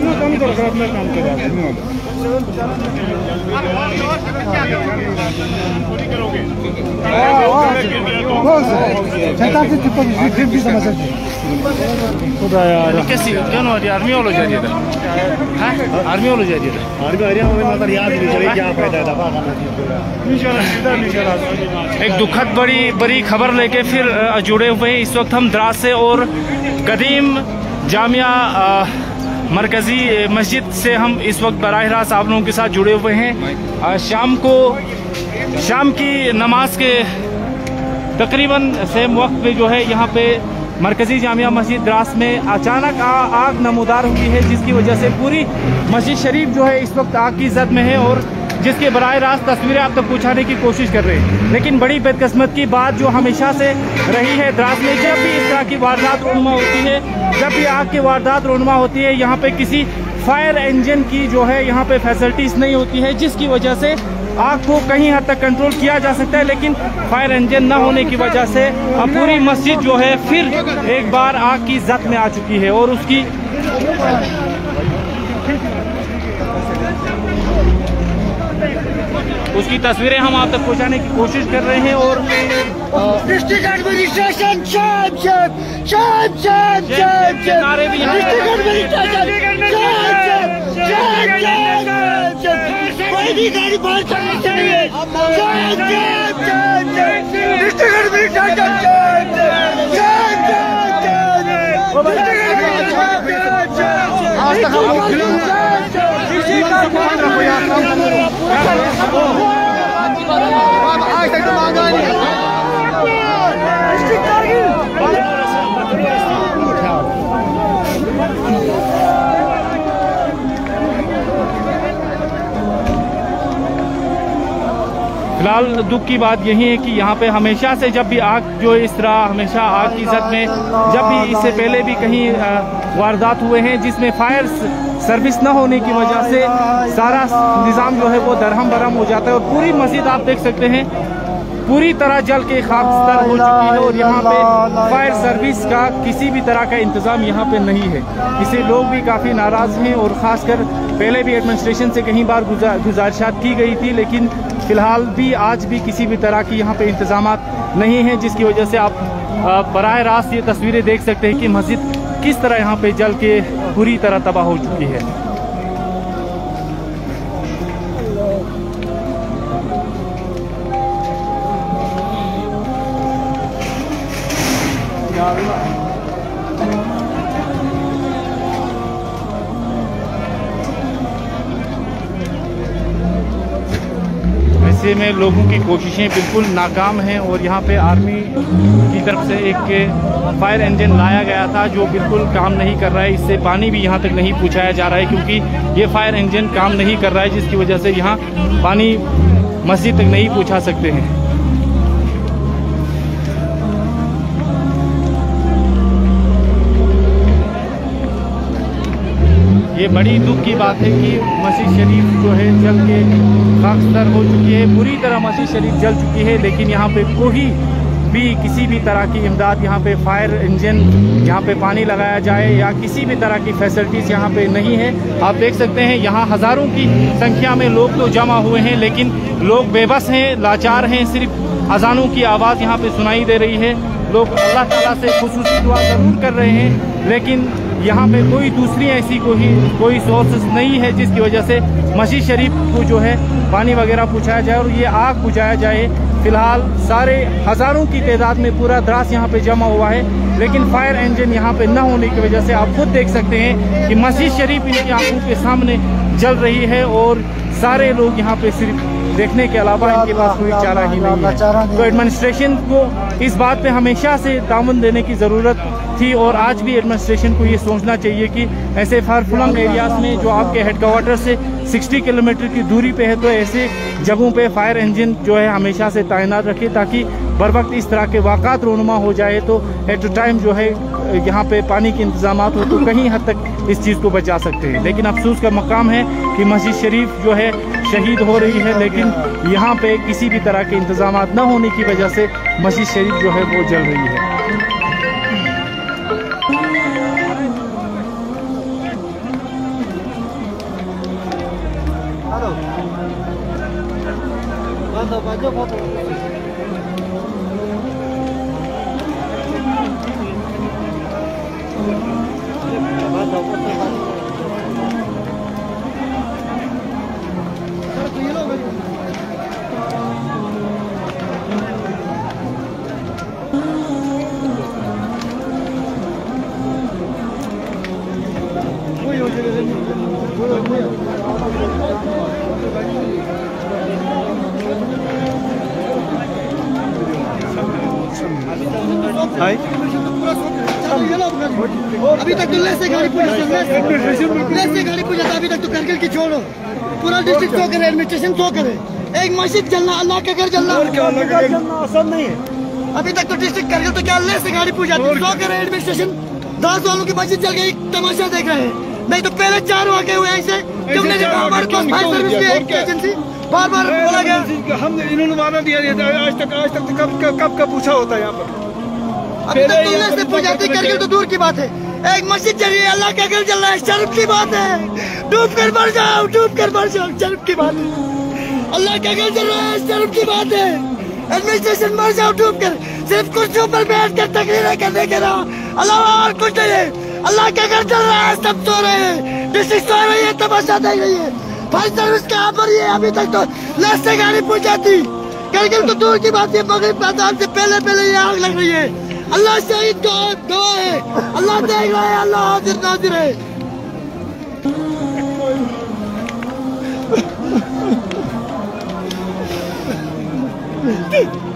करो अपना काम करो आदमी वाले खुदा यार कैसी क्यों आर्मी वालों जा रही है? आर्मी वालों जा रही है आर्मी आ रही है मतलब याद नहीं चले क्या फ़ायदा एक दुखद बड़ी बड़ी खबर लेके फिर जुड़े हुए हैं इस वक्त हम द्रास से और कदीम जामिया मरकज़ी मस्जिद से हम इस वक्त बरह रास्त आप लोगों के साथ जुड़े हुए हैं। शाम को, शाम की नमाज़ के तकरीबन सेम वक्त पे जो है यहाँ पे मरकज़ी जामिया मस्जिद द्रास में अचानक आग नमोदार हुई है, जिसकी वजह से पूरी मस्जिद शरीफ जो है इस वक्त आग की जद में है और जिसके बरह रास्त तस्वीरें आप तक पहुँचाने की कोशिश कर रहे हैं। लेकिन बड़ी बदकस्मत की बात जो हमेशा से रही है द्रास में जब भी इस तरह की वारदात रोनमा होती है, जब भी आग की वारदात रोनमा होती है, यहाँ पे किसी फायर इंजन की जो है, यहाँ पे फैसिलिटीज़ नहीं होती है, जिसकी वजह से आग को कहीं हद तक कंट्रोल किया जा सकता है, लेकिन फायर इंजन न होने की वजह से अब पूरी मस्जिद जो है, फिर एक बार आग की जद में आ चुकी है और उसकी उसकी तस्वीरें हम आप तक पहुँचाने की कोशिश कर रहे हैं और डिस्ट्रिक्ट एडमिनिस्ट्रेशन चैंप भी गाड़ी बाहर चाहिए आज तक हम खिलाड़ी फ़िलहाल दुख की बात यही है कि यहाँ पे हमेशा से जब भी आग, जो इस तरह हमेशा आग की जद में, जब भी इससे पहले भी कहीं वारदात हुए हैं, जिसमें फायर सर्विस न होने की वजह से सारा निज़ाम जो है वो दरहम बरहम हो जाता है और पूरी मस्जिद आप देख सकते हैं, पूरी तरह जल के खाकस्तर हो चुकी है और यहाँ पे फायर सर्विस का किसी भी तरह का इंतज़ाम यहाँ पे नहीं है। इसे लोग भी काफ़ी नाराज़ हैं और ख़ासकर पहले भी एडमिनिस्ट्रेशन से कहीं बार गुजा- गुजारिशात की गई थी, लेकिन फ़िलहाल भी आज भी किसी भी तरह की यहाँ पे इंतज़ाम नहीं हैं, जिसकी वजह से आप बराह रास्त ये तस्वीरें देख सकते हैं कि मस्जिद किस तरह यहाँ पे जल के पूरी तरह तबाह हो चुकी है। ऐसे में लोगों की कोशिशें बिल्कुल नाकाम हैं और यहाँ पे आर्मी की तरफ़ से एक फायर इंजन लाया गया था जो बिल्कुल काम नहीं कर रहा है। इससे पानी भी यहाँ तक नहीं पहुँचाया जा रहा है क्योंकि ये फायर इंजन काम नहीं कर रहा है, जिसकी वजह से यहाँ पानी मस्जिद तक नहीं पहुँचा सकते हैं। ये बड़ी दुख की बात है कि मस्जिद शरीफ जो है जल के खाकस्तर हो चुकी है। पूरी तरह मस्जिद शरीफ जल चुकी है, लेकिन यहाँ पे कोई भी किसी भी तरह की इमदाद यहाँ पे फायर इंजन यहाँ पे पानी लगाया जाए या किसी भी तरह की फैसिलिटीज़ यहाँ पे नहीं है। आप देख सकते हैं, यहाँ हज़ारों की संख्या में लोग तो जमा हुए हैं, लेकिन लोग बेबस हैं, लाचार हैं, सिर्फ़ अजानों की आवाज़ यहाँ पे सुनाई दे रही है। लोग अल्लाह ताला से खुसूसी दुआ ज़रूर कर रहे हैं, लेकिन यहाँ पे कोई दूसरी ऐसी कोई कोई सोर्सेस नहीं है जिसकी वजह से मस्जिद शरीफ को जो है पानी वगैरह पहुँचाया जाए और ये आग बुझाया जाए। फ़िलहाल सारे हज़ारों की तादाद में पूरा द्रास यहाँ पे जमा हुआ है, लेकिन फायर इंजन यहाँ पे न होने की वजह से आप खुद देख सकते हैं कि मस्जिद शरीफ इनकी आँखों के सामने जल रही है और सारे लोग यहाँ पे सिर्फ़ देखने के अलावा इनके पास कोई चारा ही नहीं है। तो एडमिनिस्ट्रेशन को इस बात पे हमेशा से ताउन देने की ज़रूरत थी और आज भी एडमिनिस्ट्रेशन को ये सोचना चाहिए कि ऐसे फार फ्लंग एरियाज़ में जो आपके हेडक्वार्टर से 60 किलोमीटर की दूरी पे है तो ऐसे जगहों पे फायर इंजन जो है हमेशा से तैनात रखे ताकि बर वक्त इस तरह के वाक़ात रोनुमा हो जाए तो एट टाइम जो है यहाँ पे पानी के इंतज़ाम हो तो कहीं हद तक इस चीज़ को बचा सकते हैं। लेकिन अफसोस का मकाम है कि मस्जिद शरीफ जो है शहीद हो रही है, लेकिन यहाँ पे किसी भी तरह के इंतज़ाम न होने की वजह से मस्जिद शरीफ जो है वो जल रही है। 아, 맞아, 맞아, 맞아. अभी तक तो लेस से गाड़ी लेस से गाड़ी पूरी अभी तक तो करगिल की छोड़ो। पूरा डिस्ट्रिक्ट सो करे एडमिनिस्ट्रेशन सो करे एक मस्जिद जलना अल्लाह का घर जलना। आसान नहीं है। अभी तक तो डिस्ट्रिक्ट करगिल तो क्या लेस से गाड़ी पूरी जाती सो करे एडमिनिस्ट्रेशन दस वालों की मस्जिद जल गई तमाशा देख रहे हैं। नहीं तो पहले चार वाके हुए ऐसे। तुमने जब हमारे पास फायर सर्विस एजेंसी बार बार बोला गया। हम इन्होंने वादा दिया आज तक आज तक कब कब का पूछा होता है यहाँ पर? अभी तक तो तो दूर की बात है। एक मस्जिद जल रही है अल्लाह का घर जल रहा है शर्म की बात है। डूब कर मर जाओ डूब कर मर जाओ शर्म की बात है। अल्लाह का घर जल रहा है शर्म की बात है। एडमिनिस्ट्रेशन मर जाओ डूब कर। सिर्फ़ कुर्सियों पर बैठ कर तकरीरें करने के रहा अलावा और कुछ नहीं है। अल्लाह का घर चल रहा है सब सो रहे हैं। डिस्ट्रिक्ट सो रही है तमाशा देख रही है। फायर सर्विस पर ही है अभी तक तो लेस से गाड़ी पहुँच जाती करगिल तो दूर की बात है मगरब मैदान से पहले पहले ये आग लग रही है। अल्लाह शहीद गवाह है। अल्लाह रहा है अल्लाह हाजिर नाजिर है। Allah